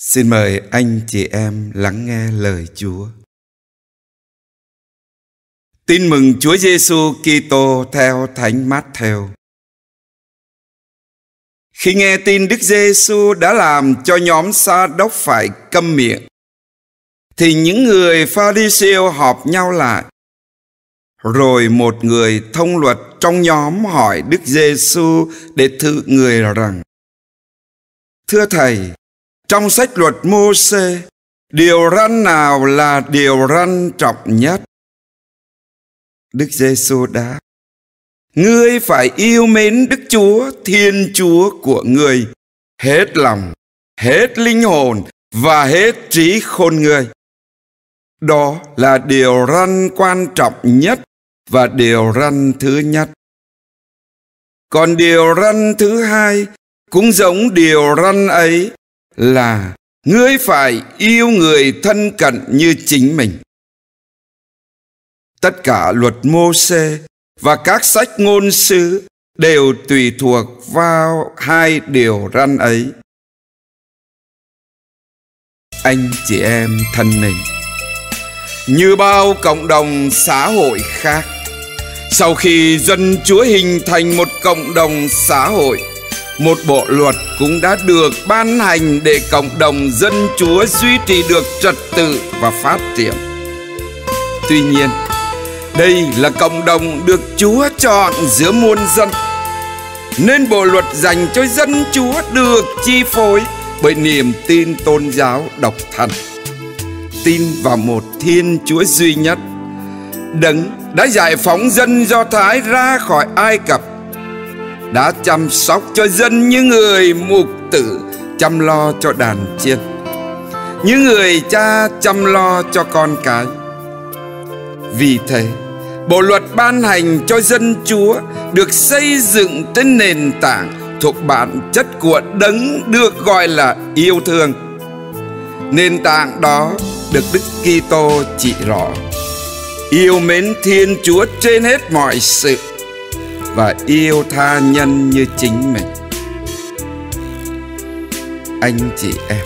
Xin mời anh chị em lắng nghe lời Chúa. Tin mừng Chúa Giêsu Kitô theo Thánh Matthew. Khi nghe tin Đức Giêsu đã làm cho nhóm Sa đốc phải câm miệng, thì những người Pha-ri-siêu họp nhau lại. Rồi một người thông luật trong nhóm hỏi Đức Giêsu để thử người rằng: Thưa thầy, trong sách luật mô xê điều răn nào là điều răn trọng nhất? Đức giêsu đáp, ngươi phải yêu mến đức chúa, thiên chúa của ngươi hết lòng, hết linh hồn và hết trí khôn ngươi đó là điều răn quan trọng nhất và điều răn thứ nhất. Còn điều răn thứ hai cũng giống điều răn ấy là ngươi phải yêu người thân cận như chính mình. Tất cả luật mô xê và các sách ngôn sứ đều tùy thuộc vào hai điều răn ấy. Anh chị em thân mình như bao cộng đồng xã hội khác, sau khi dân Chúa hình thành một cộng đồng xã hội một bộ luật cũng đã được ban hành để cộng đồng dân chúa duy trì được trật tự và phát triển tuy nhiên, đây là cộng đồng được chúa chọn giữa muôn dân, nên bộ luật dành cho dân chúa được chi phối bởi niềm tin tôn giáo độc thần. tin vào một thiên chúa duy nhất, đấng đã giải phóng dân do thái ra khỏi ai cập đã chăm sóc cho dân như người mục tử, chăm lo cho đàn chiên. Như người cha chăm lo cho con cái. Vì thế, bộ luật ban hành cho dân chúa được xây dựng trên nền tảng thuộc bản chất của đấng được gọi là yêu thương. Nền tảng đó được đức kitô chỉ rõ. Yêu mến thiên chúa trên hết mọi sự và yêu tha nhân như chính mình. Anh chị em,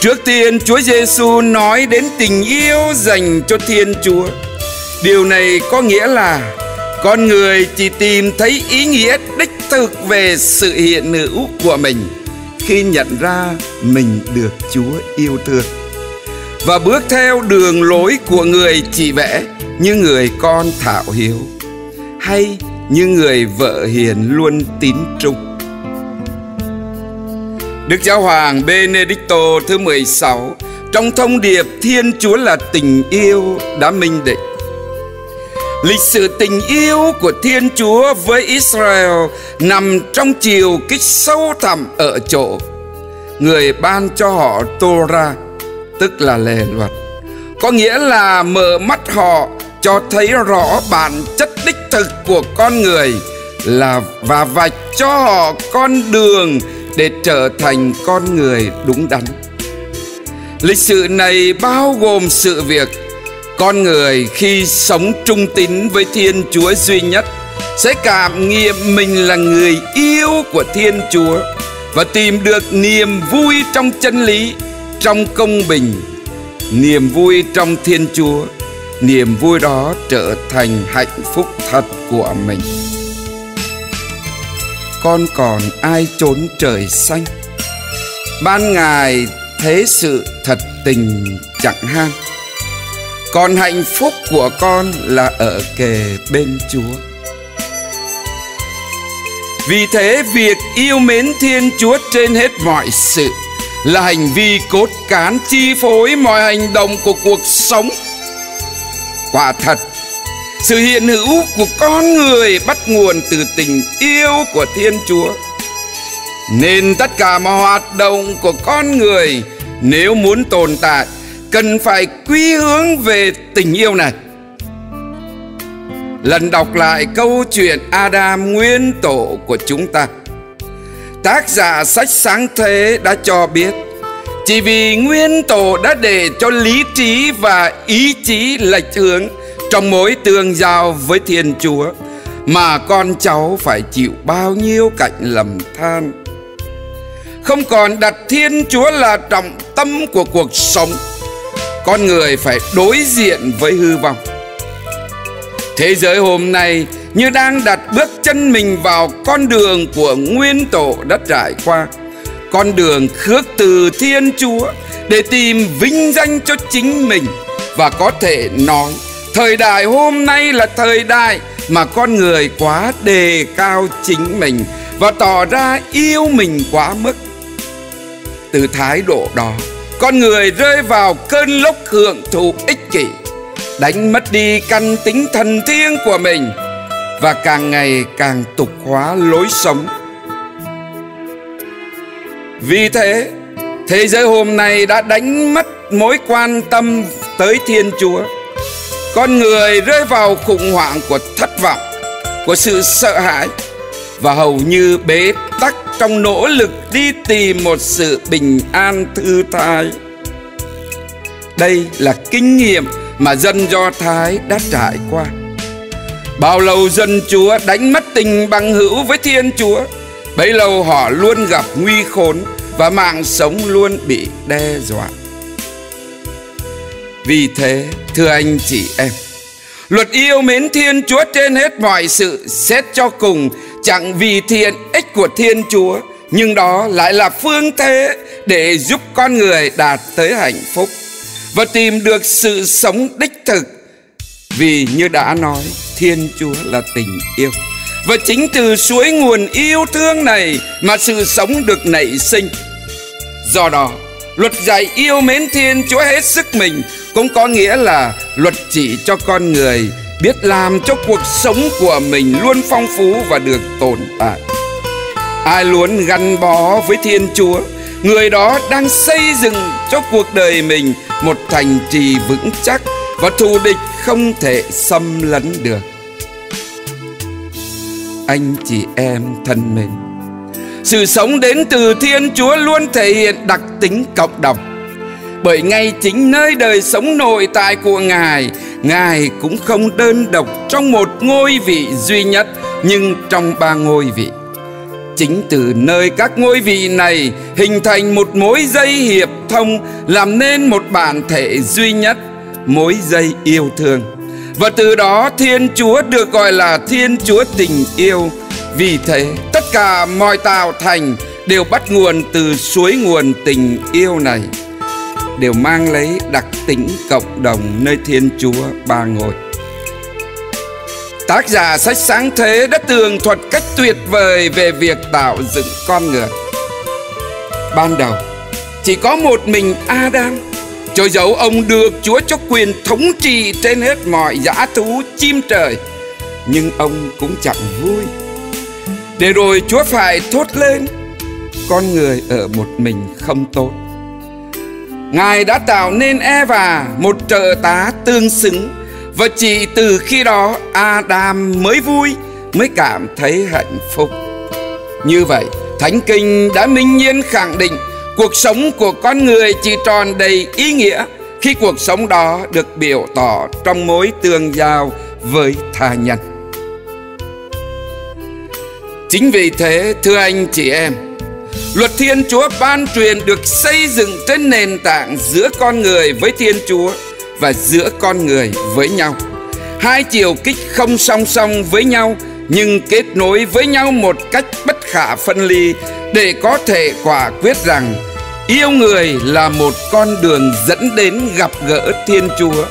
trước tiên Chúa Giêsu nói đến tình yêu dành cho Thiên Chúa. Điều này có nghĩa là con người chỉ tìm thấy ý nghĩa đích thực về sự hiện hữu của mình khi nhận ra mình được Chúa yêu thương. Và bước theo đường lối của người chỉ vẽ như người con thảo hiếu hay như người vợ hiền luôn tín trung. Đức Giáo Hoàng Benedicto thứ 16 trong thông điệp Thiên Chúa là tình yêu đã minh định. Lịch sử tình yêu của Thiên Chúa với Israel nằm trong chiều kích sâu thẳm ở chỗ người ban cho họ Torah, tức là lề luật. Có nghĩa là mở mắt họ cho thấy rõ bản chất thực của con người là và vạch cho họ con đường để trở thành con người đúng đắn. Lịch sử này bao gồm sự việc con người khi sống trung tín với Thiên Chúa duy nhất sẽ cảm nghiệm mình là người yêu của Thiên Chúa và tìm được niềm vui trong chân lý, trong công bình, niềm vui trong Thiên Chúa niềm vui đó trở thành hạnh phúc thật của mình. Con còn ai trốn trời xanh? Ban ngày thế sự thật tình chẳng han. Còn hạnh phúc của con là ở kề bên chúa. Vì thế việc yêu mến thiên chúa trên hết mọi sự là hành vi cốt cán chi phối mọi hành động của cuộc sống Quả thật, sự hiện hữu của con người bắt nguồn từ tình yêu của Thiên Chúa. Nên tất cả mọi hoạt động của con người nếu muốn tồn tại cần phải quy hướng về tình yêu này. Lần đọc lại câu chuyện Adam nguyên tổ của chúng ta. Tác giả sách sáng thế đã cho biết chỉ vì nguyên tổ đã để cho lý trí và ý chí lệch hướng trong mối tương giao với Thiên Chúa, mà con cháu phải chịu bao nhiêu cảnh lầm than. không còn đặt Thiên Chúa là trọng tâm của cuộc sống. Con người phải đối diện với hư vọng. Thế giới hôm nay như đang đặt bước chân mình vào con đường của nguyên tổ đã trải qua. Con đường khước từ Thiên Chúa để tìm vinh danh cho chính mình. Và có thể nói, thời đại hôm nay là thời đại mà con người quá đề cao chính mình và tỏ ra yêu mình quá mức. Từ thái độ đó, con người rơi vào cơn lốc hưởng thụ ích kỷ, đánh mất đi căn tính thần thiêng của mình và càng ngày càng tục hóa lối sống vì thế thế giới hôm nay đã đánh mất mối quan tâm tới thiên chúa. Con người rơi vào khủng hoảng của thất vọng, của sự sợ hãi, và hầu như bế tắc trong nỗ lực đi tìm một sự bình an thư thái. Đây là kinh nghiệm mà dân do thái đã trải qua. Bao lâu dân chúa đánh mất tình bằng hữu với thiên chúa? Bấy lâu họ luôn gặp nguy khốn và mạng sống luôn bị đe dọa. Vì thế, thưa anh chị em, Luật yêu mến Thiên Chúa trên hết mọi sự Xét cho cùng chẳng vì thiện ích của Thiên Chúa, Nhưng đó lại là phương thế để giúp con người đạt tới hạnh phúc Và tìm được sự sống đích thực. Vì như đã nói, Thiên Chúa là tình yêu. Và chính từ suối nguồn yêu thương này Mà sự sống được nảy sinh Do đó Luật dạy yêu mến Thiên Chúa hết sức mình cũng có nghĩa là luật chỉ cho con người biết làm cho cuộc sống của mình luôn phong phú và được tồn tại. Ai luôn gắn bó với Thiên Chúa, người đó đang xây dựng cho cuộc đời mình một thành trì vững chắc và thù địch không thể xâm lấn được. Anh chị em thân mến, sự sống đến từ Thiên Chúa luôn thể hiện đặc tính cộng đồng. Bởi ngay chính nơi đời sống nội tại của Ngài Ngài cũng không đơn độc trong một ngôi vị duy nhất Nhưng trong ba ngôi vị. Chính từ nơi các ngôi vị này hình thành một mối dây hiệp thông Làm nên một bản thể duy nhất Mối dây yêu thương. Và từ đó Thiên Chúa được gọi là Thiên Chúa tình yêu Vì thế tất cả mọi tạo thành đều bắt nguồn từ suối nguồn tình yêu này đều mang lấy đặc tính cộng đồng nơi Thiên Chúa ba ngôi. Tác giả sách sáng thế đã tường thuật cách tuyệt vời về việc tạo dựng con người. Ban đầu, chỉ có một mình Adam, cho dấu ông được Chúa cho quyền thống trị trên hết mọi dã thú chim trời, nhưng ông cũng chẳng vui. Để rồi Chúa phải thốt lên, con người ở một mình không tốt Ngài đã tạo nên Eva một trợ tá tương xứng Và chỉ từ khi đó Adam mới vui Mới cảm thấy hạnh phúc Như vậy Thánh Kinh đã minh nhiên khẳng định Cuộc sống của con người chỉ tròn đầy ý nghĩa Khi cuộc sống đó được biểu tỏ trong mối tương giao với tha nhân Chính vì thế, thưa anh chị em, Luật Thiên Chúa ban truyền được xây dựng trên nền tảng giữa con người với Thiên Chúa và giữa con người với nhau. Hai chiều kích không song song với nhau nhưng kết nối với nhau một cách bất khả phân ly để có thể quả quyết rằng yêu người là một con đường dẫn đến gặp gỡ Thiên Chúa.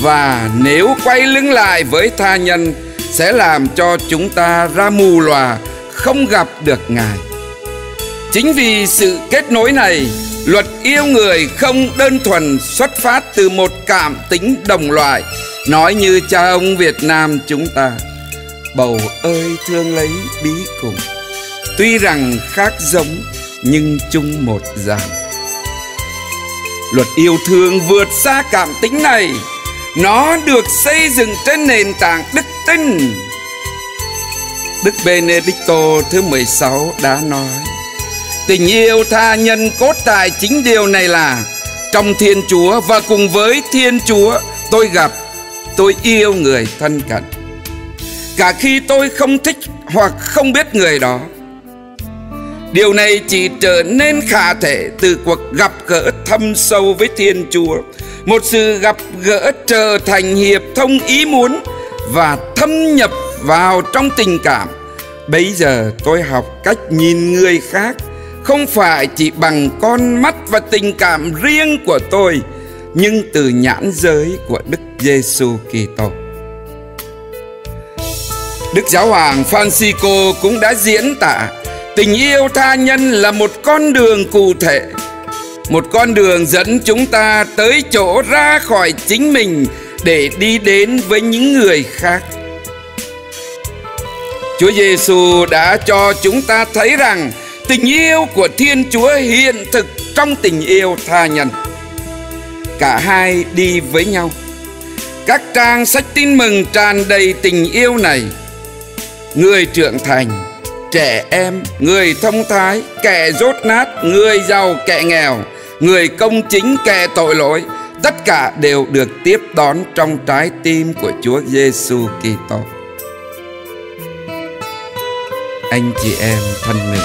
Và nếu quay lưng lại với tha nhân sẽ làm cho chúng ta ra mù lòa không gặp được Ngài. Chính vì sự kết nối này, luật yêu người không đơn thuần xuất phát từ một cảm tính đồng loại, nói như cha ông Việt Nam chúng ta. Bầu ơi thương lấy bí cùng, tuy rằng khác giống nhưng chung một dạng. Luật yêu thương vượt xa cảm tính này, nó được xây dựng trên nền tảng đức tin. Đức Benedicto thứ 16 đã nói Tình yêu tha nhân cốt tại chính điều này là Trong Thiên Chúa và cùng với Thiên Chúa tôi gặp Tôi yêu người thân cận Cả khi tôi không thích hoặc không biết người đó, Điều này chỉ trở nên khả thể từ cuộc gặp gỡ thâm sâu với Thiên Chúa Một sự gặp gỡ trở thành hiệp thông ý muốn Và thâm nhập vào trong tình cảm Bây giờ tôi học cách nhìn người khác, Không phải chỉ bằng con mắt và tình cảm riêng của tôi, Nhưng từ nhãn giới của Đức Giêsu Kitô. Đức Giáo hoàng Francisco cũng đã diễn tả, Tình yêu tha nhân là một con đường cụ thể, Một con đường dẫn chúng ta tới chỗ ra khỏi chính mình Để đi đến với những người khác. Chúa Giêsu đã cho chúng ta thấy rằng Tình yêu của Thiên Chúa hiện thực trong tình yêu tha nhân. Cả hai đi với nhau. Các trang sách tin mừng tràn đầy tình yêu này. Người trưởng thành trẻ em, người thông thái, kẻ rốt nát, người giàu, kẻ nghèo, người công chính, kẻ tội lỗi, tất cả đều được tiếp đón trong trái tim của Chúa Giêsu Kitô. Anh chị em thân mến,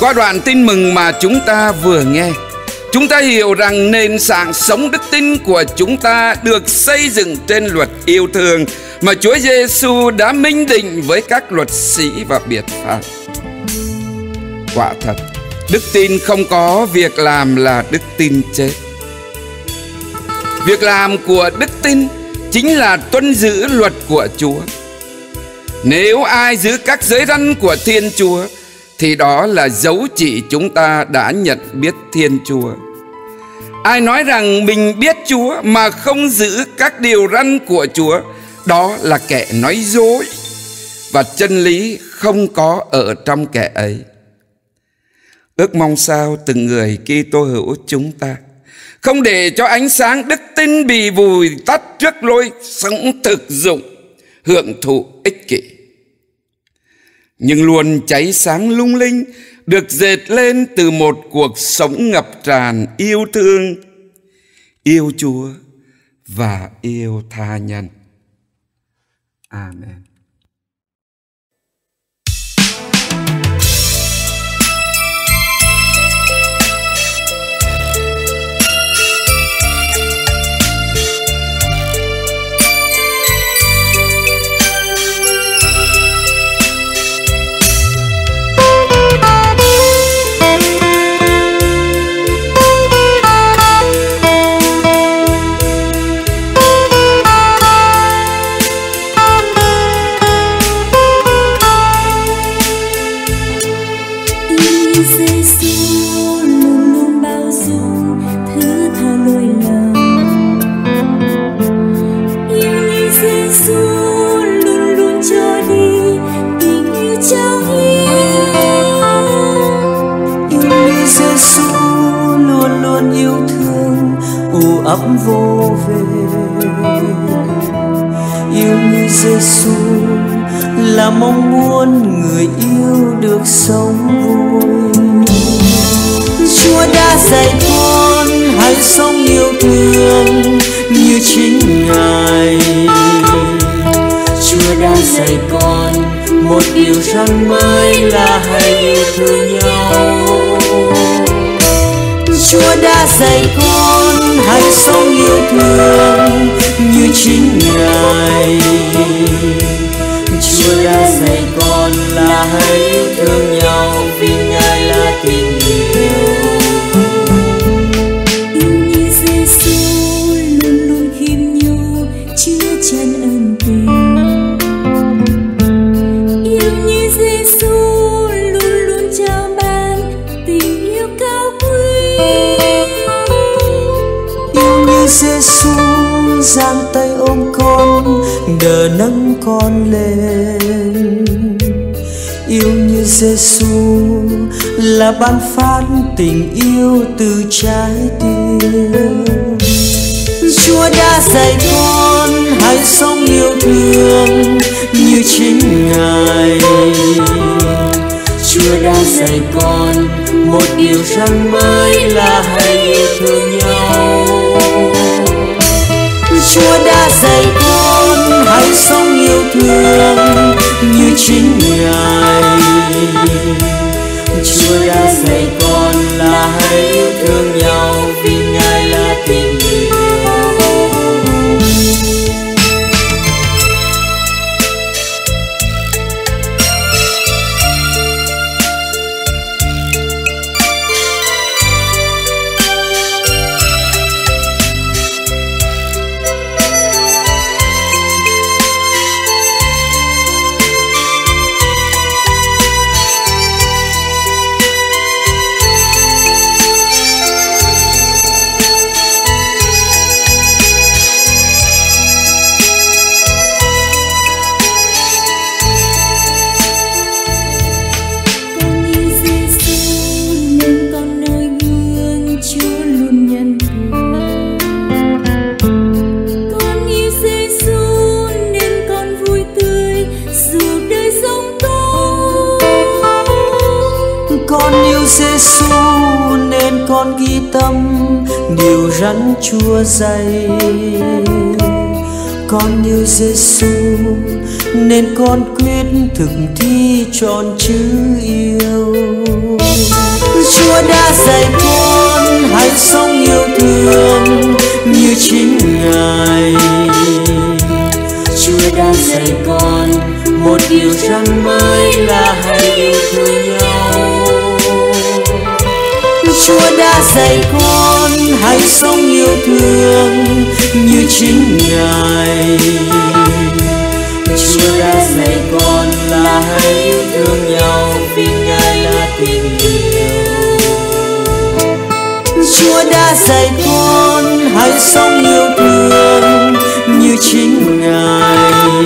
qua đoạn tin mừng mà chúng ta vừa nghe, chúng ta hiểu rằng nền tảng sống đức tin của chúng ta được xây dựng trên luật yêu thương mà Chúa Giêsu đã minh định với các luật sĩ và biệt phạt. Quả thật, đức tin không có việc làm là đức tin chết. Việc làm của đức tin chính là tuân giữ luật của Chúa. Nếu ai giữ các giới răn của Thiên Chúa thì đó là dấu chỉ chúng ta đã nhận biết Thiên Chúa. Ai nói rằng mình biết Chúa mà không giữ các điều răn của Chúa đó là kẻ nói dối và chân lý không có ở trong kẻ ấy. Ước mong sao từng người Kitô hữu chúng ta không để cho ánh sáng đức tin bị vùi tắt trước lối sống thực dụng, hưởng thụ ích kỷ. Nhưng luôn cháy sáng lung linh, được dệt lên từ một cuộc sống ngập tràn yêu thương, yêu Chúa và yêu tha nhân. Amen. Ấp vô về. Yêu như Giêsu là mong muốn người yêu được sống vui. Chúa đã dạy con hãy sống yêu thương như chính Ngài. Chúa đã dạy con một điều rằng mới là hãy yêu thương nhau Chúa đã dạy con, hãy sống yêu thương như chính Ngài. Chúa đã dạy con là hãy thương nhau vì Ngài giang tay ôm con, đờ nâng con lên. Yêu như Giêsu là ban phát tình yêu từ trái tim. Chúa đã dạy con hãy sống yêu thương như chính Ngài. Chúa đã dạy con một điều răn mới là hãy yêu thương nhau. Chúa đã dạy con, hãy sống yêu thương như chính Ngài. Chúa đã dạy con là hãy yêu thương nhau vì Ngài là tình yêu. Giêsu nên con ghi tâm, điều rắn Chúa dạy. Con như Giêsu nên con quyết thực thi tròn chữ yêu. Chúa đã dạy con hãy sống yêu thương như chính Ngài. Chúa đã dạy con một điều răn mới là hãy yêu thương nhau Chúa đã dạy con hãy sống yêu thương như chính Ngài. Chúa đã dạy con là hãy yêu thương nhau vì Ngài là tình yêu Chúa đã dạy con hãy sống yêu thương như chính Ngài.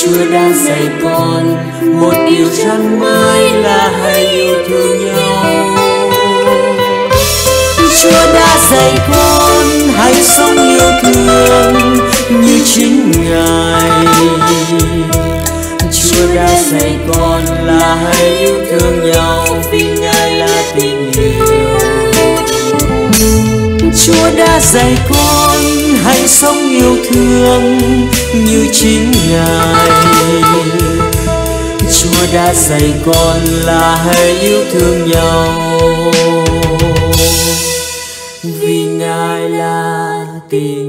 Chúa đã dạy con một điều răn mới là hãy yêu thương nhau. Dạy con hãy sống yêu thương như chính Ngài. Chúa đã dạy con là hãy yêu thương nhau vì Ngài là tình yêu. Chúa đã dạy con hãy sống yêu thương như chính Ngài. Chúa đã dạy con là hãy yêu thương nhau vì